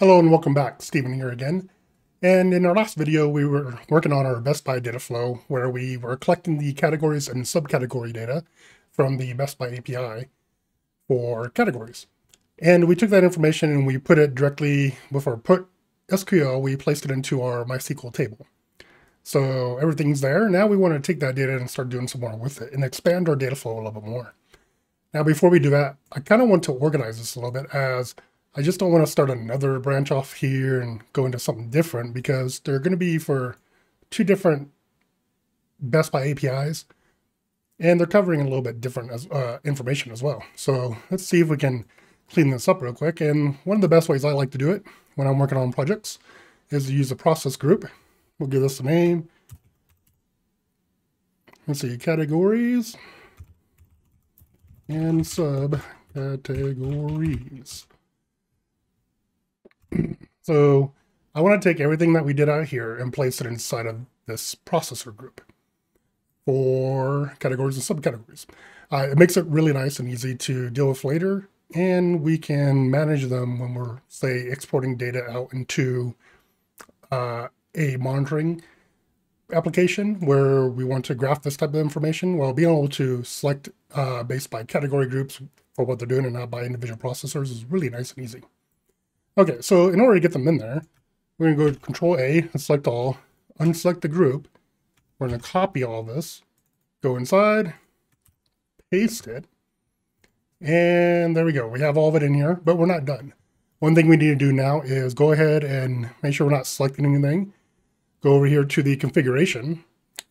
Hello and welcome back, Steven here again. And in our last video, we were working on our Best Buy data flow where we were collecting the categories and subcategory data from the Best Buy API for categories. And we took that information and we put it directly with our put SQL, we placed it into our MySQL table. So everything's there. Now we want to take that data and start doing some more with it and expand our data flow a little bit more. Now, before we do that, I kind of want to organize this a little bit as I just don't want to start another branch off here and go into something different because they're going to be for two different Best Buy APIs and they're covering a little bit different as, uh, information as well. So let's see if we can clean this up real quick. And one of the best ways I like to do it when I'm working on projects is to use a process group. We'll give this a name. Let's see, categories and subcategories. So I want to take everything that we did out here and place it inside of this processor group for categories and subcategories. Uh, it makes it really nice and easy to deal with later, and we can manage them when we're, say, exporting data out into uh, a monitoring application where we want to graph this type of information. Well, being able to select uh, based by category groups for what they're doing and not by individual processors is really nice and easy. Okay, so in order to get them in there, we're going to go to Control A and select all, unselect the group. We're going to copy all this, go inside, paste it, and there we go. We have all of it in here, but we're not done. One thing we need to do now is go ahead and make sure we're not selecting anything. Go over here to the configuration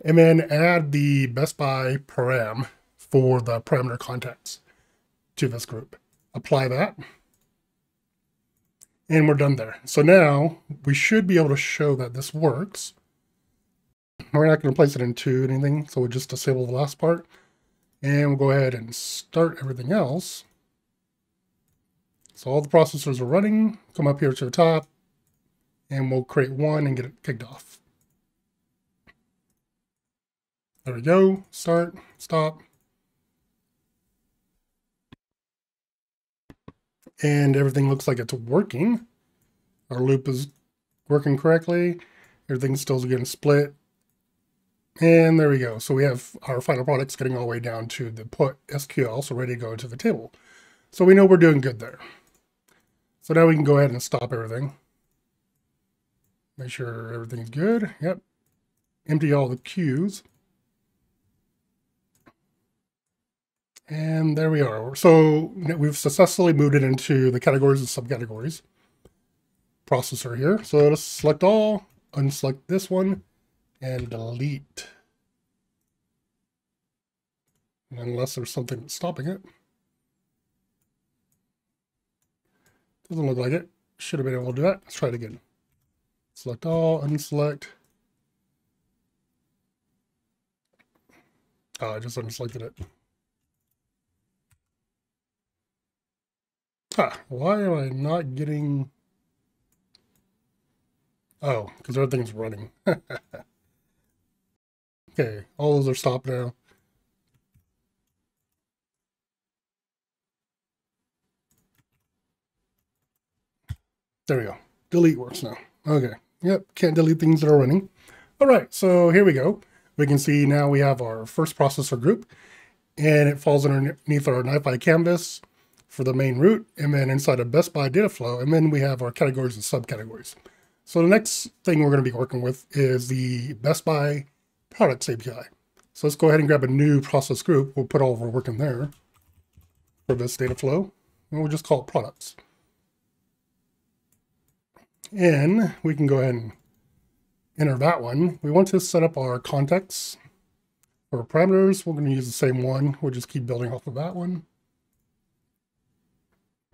and then add the Best Buy param for the parameter context to this group. Apply that and we're done there. So now we should be able to show that this works. We're not going to place it into anything, so we'll just disable the last part. And we'll go ahead and start everything else. So all the processors are running. Come up here to the top, and we'll create one and get it kicked off. There we go. Start, stop. And everything looks like it's working. Our loop is working correctly. Everything's still getting split. And there we go. So we have our final products getting all the way down to the put SQL, so ready to go to the table. So we know we're doing good there. So now we can go ahead and stop everything. Make sure everything's good. Yep. Empty all the queues. And there we are. So we've successfully moved it into the categories and subcategories processor here. So let's select all, unselect this one, and delete. Unless there's something stopping it. Doesn't look like it. Should have been able to do that. Let's try it again. Select all, unselect. Oh, I just unselected it. Why am I not getting... Oh, because everything's running. okay, all those are stopped now. There we go. Delete works now. Okay. Yep, can't delete things that are running. All right, so here we go. We can see now we have our first processor group, and it falls underneath our NiFi canvas for the main route, and then inside of Best Buy data flow, and then we have our categories and subcategories. So the next thing we're going to be working with is the Best Buy products API. So let's go ahead and grab a new process group. We'll put all of our work in there for this data flow, and we'll just call it products. And we can go ahead and enter that one. We want to set up our context for parameters. We're going to use the same one. We'll just keep building off of that one.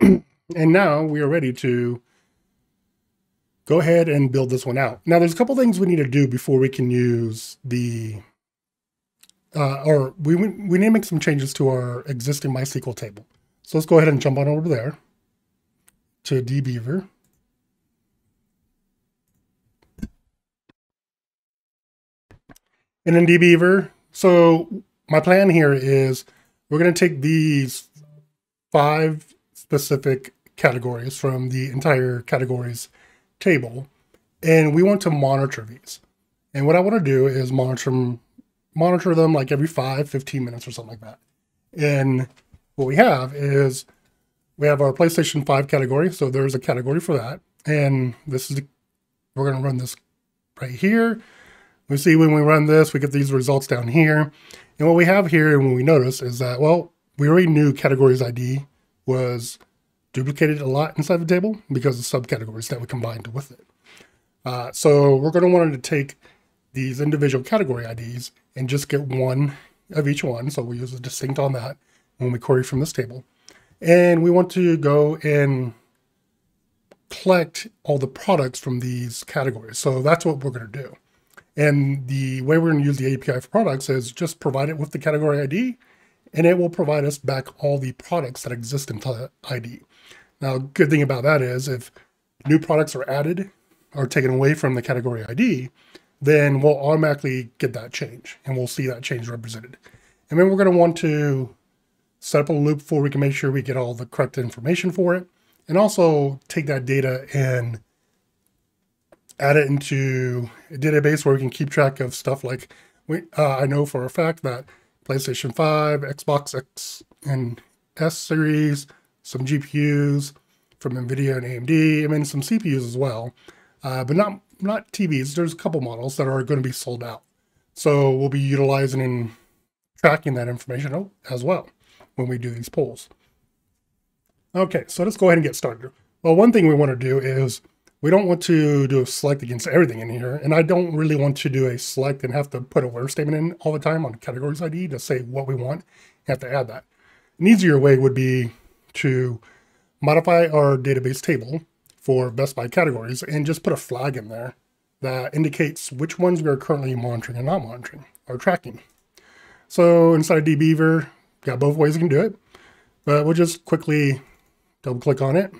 and now we are ready to go ahead and build this one out. Now there's a couple things we need to do before we can use the, uh, or we, we need to make some changes to our existing MySQL table. So let's go ahead and jump on over there to dbeaver. And in dbeaver, so my plan here is we're going to take these five specific categories from the entire categories table, and we want to monitor these. And what I want to do is monitor them, monitor them like every 5, 15 minutes or something like that. And what we have is we have our PlayStation 5 category. So there's a category for that. And this is, the, we're going to run this right here. We see when we run this, we get these results down here. And what we have here and what we notice is that, well, we already knew categories ID was duplicated a lot inside the table because of subcategories that we combined with it. Uh, so we're going to want to take these individual category IDs and just get one of each one. So we use a distinct on that when we query from this table. And we want to go and collect all the products from these categories. So that's what we're going to do. And the way we're going to use the API for products is just provide it with the category ID, and it will provide us back all the products that exist in the ID. Now, good thing about that is if new products are added or taken away from the category ID, then we'll automatically get that change and we'll see that change represented. And then we're going to want to set up a loop for we can make sure we get all the correct information for it and also take that data and add it into a database where we can keep track of stuff like we, uh, I know for a fact that PlayStation 5, Xbox X and S series, some GPUs from NVIDIA and AMD, and then some CPUs as well, uh, but not not TVs. There's a couple models that are going to be sold out. So we'll be utilizing and tracking that information as well when we do these polls. Okay, so let's go ahead and get started. Well, one thing we want to do is we don't want to do a select against everything in here, and I don't really want to do a select and have to put a where statement in all the time on categories ID to say what we want. You have to add that. An easier way would be to modify our database table for Best Buy categories and just put a flag in there that indicates which ones we are currently monitoring and not monitoring or tracking. So inside dbeaver, got both ways you can do it, but we'll just quickly double click on it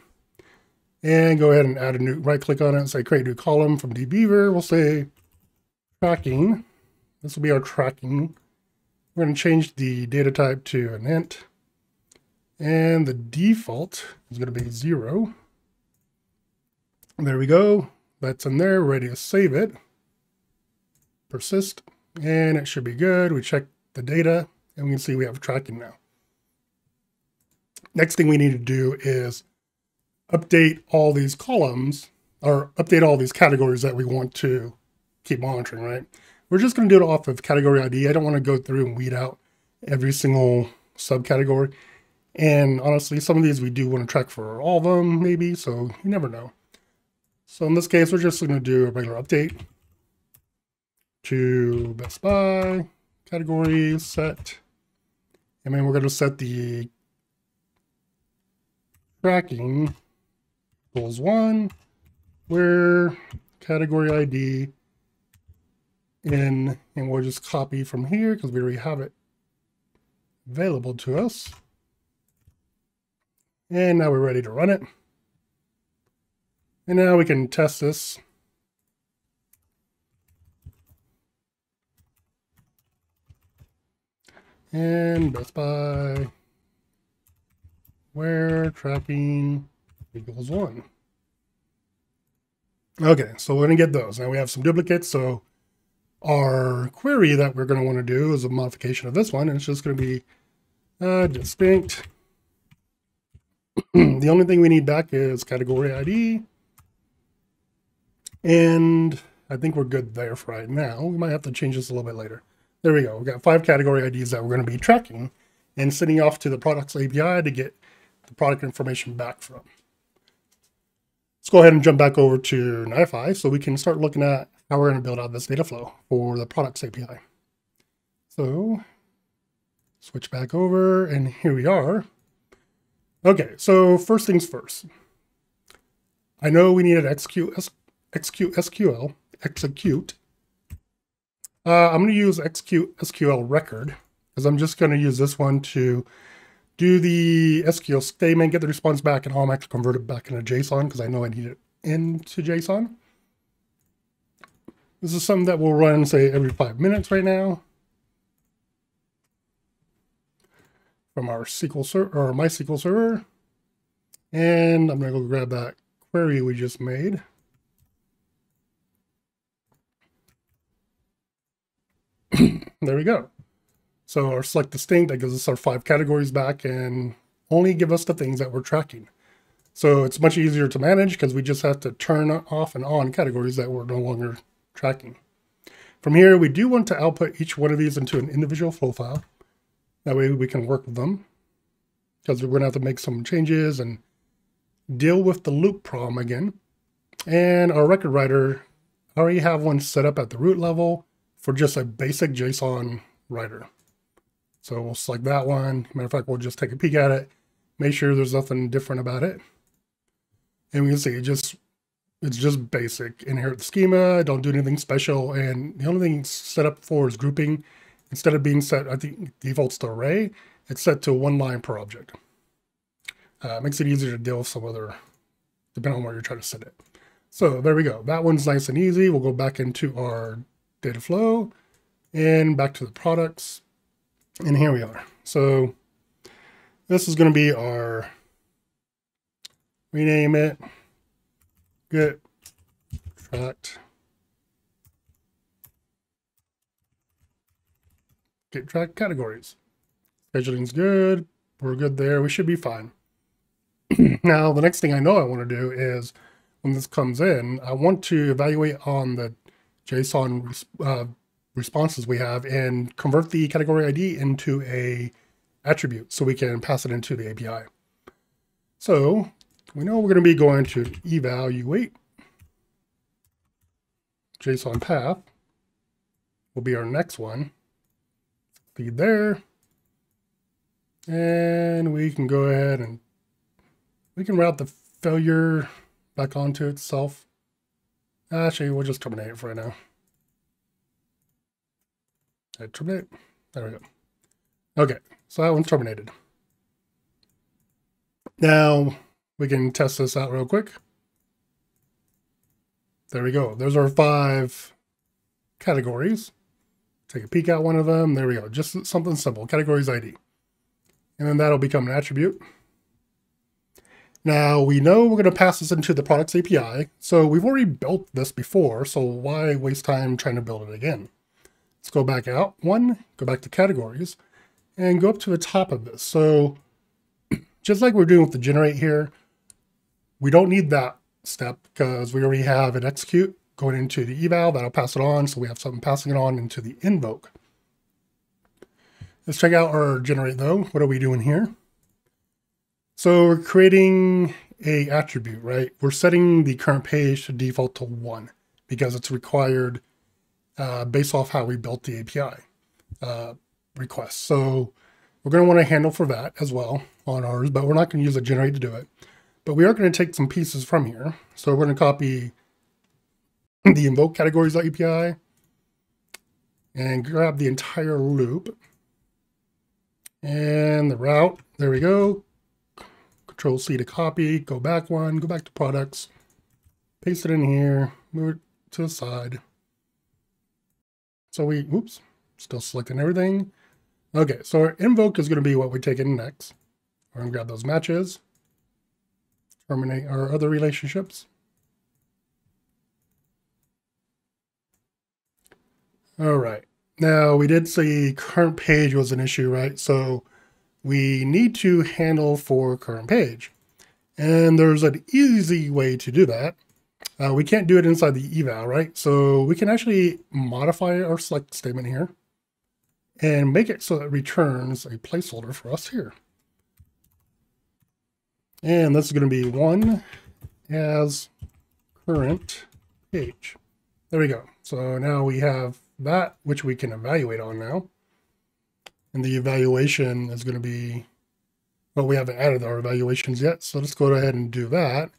and go ahead and add a new, right click on it and say create new column from dbeaver. We'll say tracking. This will be our tracking. We're going to change the data type to an int and the default is going to be zero. There we go. That's in there, ready to save it. Persist, and it should be good. We check the data, and we can see we have tracking now. Next thing we need to do is update all these columns, or update all these categories that we want to keep monitoring, right? We're just going to do it off of category ID. I don't want to go through and weed out every single subcategory. And honestly, some of these we do want to track for all of them, maybe, so you never know. So in this case, we're just going to do a regular update to Best Buy, category, set, and then we're going to set the tracking goals one, where category ID in, and we'll just copy from here because we already have it available to us. And now we're ready to run it. And now we can test this. And Best Buy, where tracking equals one. Okay, so we're going to get those. Now we have some duplicates, so our query that we're going to want to do is a modification of this one, and it's just going to be uh, distinct. the only thing we need back is category ID. And I think we're good there for right now. We might have to change this a little bit later. There we go. We've got five category IDs that we're going to be tracking and sending off to the products API to get the product information back from. Let's go ahead and jump back over to NiFi so we can start looking at how we're going to build out this data flow for the products API. So switch back over and here we are. Okay, so first things first. I know we need an execute SQL, execute. Uh, I'm going to use execute SQL record because I'm just going to use this one to do the SQL statement, get the response back, and automatically convert it back into JSON because I know I need it into JSON. This is something that will run, say, every five minutes right now. From our SQL server or MySQL server. And I'm going to go grab that query we just made. there we go. So our select distinct, that gives us our five categories back and only give us the things that we're tracking. So it's much easier to manage because we just have to turn off and on categories that we're no longer tracking. From here, we do want to output each one of these into an individual flow file. That way we can work with them because we're going to have to make some changes and deal with the loop problem again. And our record writer, I already have one set up at the root level for just a basic JSON writer. So we'll select that one. Matter of fact, we'll just take a peek at it, make sure there's nothing different about it. And we can see it just it's just basic. Inherit the schema, don't do anything special. And the only thing set up for is grouping. Instead of being set, I think defaults to array, it's set to one line per object. Uh, makes it easier to deal with some other, depending on where you're trying to set it. So there we go. That one's nice and easy. We'll go back into our data flow and back to the products. And here we are. So this is going to be our, rename it, get tracked, get track categories. Scheduling's good. We're good there. We should be fine. now, the next thing I know I want to do is when this comes in, I want to evaluate on the JSON uh, responses we have and convert the category ID into a attribute so we can pass it into the API. So we know we're going to be going to evaluate JSON path will be our next one. Feed there. And we can go ahead and we can route the failure back onto itself. Actually, we'll just terminate it for right now. Terminate. There we go. Okay, so that one's terminated. Now, we can test this out real quick. There we go. There's our five categories. Take a peek at one of them. There we go. Just something simple. Categories ID. And then that'll become an attribute. Now we know we're going to pass this into the products API. So we've already built this before. So why waste time trying to build it again? Let's go back out one, go back to categories and go up to the top of this. So just like we're doing with the generate here, we don't need that step because we already have an execute going into the eval that'll pass it on. So we have something passing it on into the invoke. Let's check out our generate though. What are we doing here? So we're creating a attribute, right? We're setting the current page to default to one because it's required uh, based off how we built the API uh, request. So we're going to want to handle for that as well on ours, but we're not going to use a generate to do it. But we are going to take some pieces from here. So we're going to copy the invoke categories API and grab the entire loop and the route. There we go. Control C to copy, go back one, go back to products, paste it in here, move it to the side. So we, oops, still selecting everything. Okay, so our invoke is going to be what we take in next. We're going to grab those matches, terminate our other relationships. All right, now we did say current page was an issue, right? So we need to handle for current page. And there's an easy way to do that. Uh, we can't do it inside the eval, right? So we can actually modify our select statement here and make it so it returns a placeholder for us here. And this is going to be one as current page. There we go. So now we have that, which we can evaluate on now. And the evaluation is going to be, well, we haven't added our evaluations yet. So let's go ahead and do that.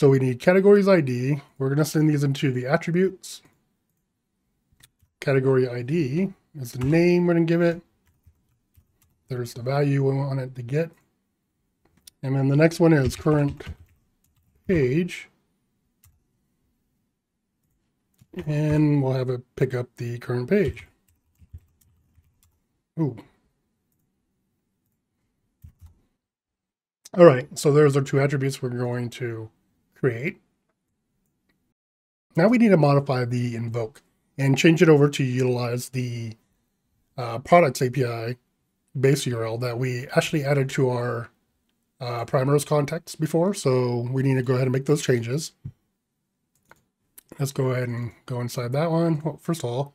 So we need categories ID. We're going to send these into the attributes. Category ID is the name we're going to give it. There's the value we want it to get. And then the next one is current page. And we'll have it pick up the current page. Ooh. All right, so there's our two attributes we're going to create. Now we need to modify the invoke and change it over to utilize the uh, products API base URL that we actually added to our uh, parameters context before. So we need to go ahead and make those changes. Let's go ahead and go inside that one. Well, first of all,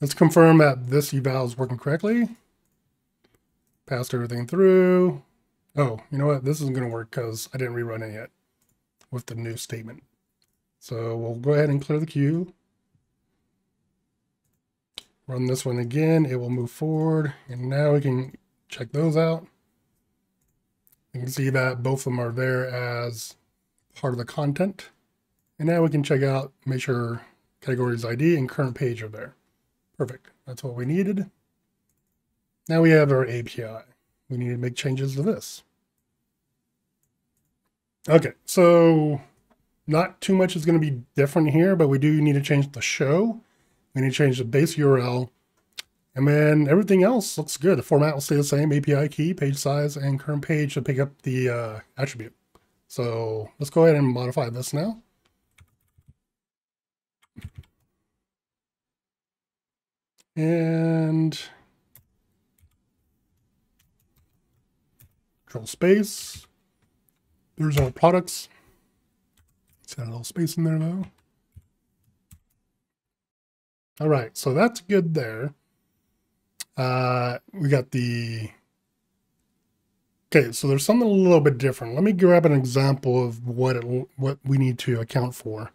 let's confirm that this eval is working correctly. Passed everything through. Oh, you know what? This isn't going to work because I didn't rerun it yet with the new statement. So we'll go ahead and clear the queue. Run this one again. It will move forward. And now we can check those out. You can see that both of them are there as part of the content. And now we can check out, make sure categories ID and current page are there. Perfect. That's what we needed. Now we have our API. We need to make changes to this. Okay, so not too much is going to be different here, but we do need to change the show. We need to change the base URL. And then everything else looks good. The format will stay the same, API key, page size, and current page to pick up the uh, attribute. So let's go ahead and modify this now. And control space. There's our products. Let's add a little space in there though. All right, so that's good there. Uh, we got the, okay, so there's something a little bit different. Let me grab an example of what it, what we need to account for.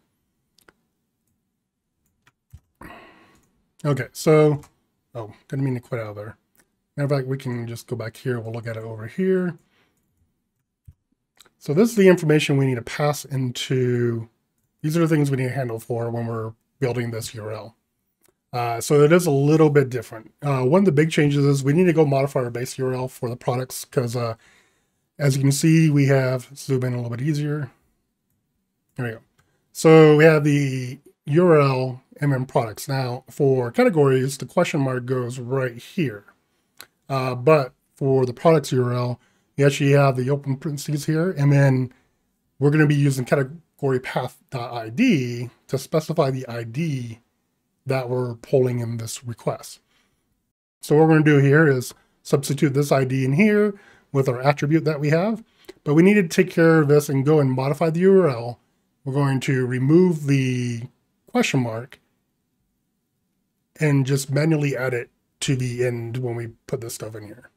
Okay, so, oh, didn't mean to quit out of there. Matter of fact, we can just go back here. We'll look at it over here. So this is the information we need to pass into, these are the things we need to handle for when we're building this URL. Uh, so it is a little bit different. Uh, one of the big changes is we need to go modify our base URL for the products because uh, as you can see, we have, zoom in a little bit easier. There we go. So we have the URL MM products. Now for categories, the question mark goes right here. Uh, but for the products URL, you actually have the open parentheses here, and then we're going to be using category path.id to specify the ID that we're pulling in this request. So what we're going to do here is substitute this ID in here with our attribute that we have, but we need to take care of this and go and modify the URL. We're going to remove the question mark and just manually add it to the end when we put this stuff in here.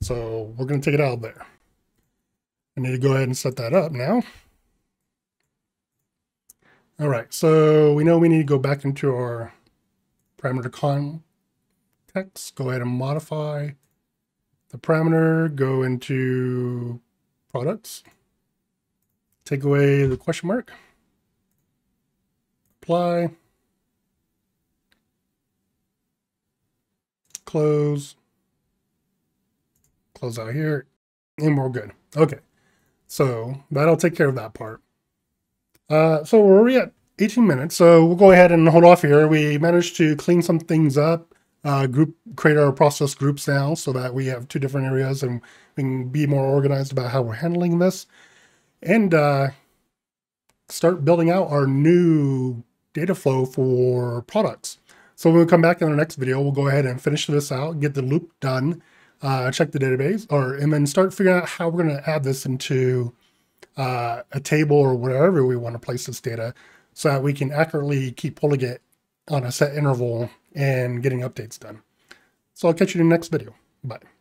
So we're going to take it out of there. I need to go ahead and set that up now. All right, so we know we need to go back into our parameter context. Go ahead and modify the parameter, go into products, take away the question mark, apply, close, close out here, and we're good. Okay, so that'll take care of that part. Uh, so we're at 18 minutes, so we'll go ahead and hold off here. We managed to clean some things up, uh, group create our process groups now so that we have two different areas and we can be more organized about how we're handling this. And uh, start building out our new data flow for products. So when we come back in our next video, we'll go ahead and finish this out, get the loop done, uh, check the database, or and then start figuring out how we're going to add this into uh, a table or wherever we want to place this data so that we can accurately keep pulling it on a set interval and getting updates done. So I'll catch you in the next video. Bye.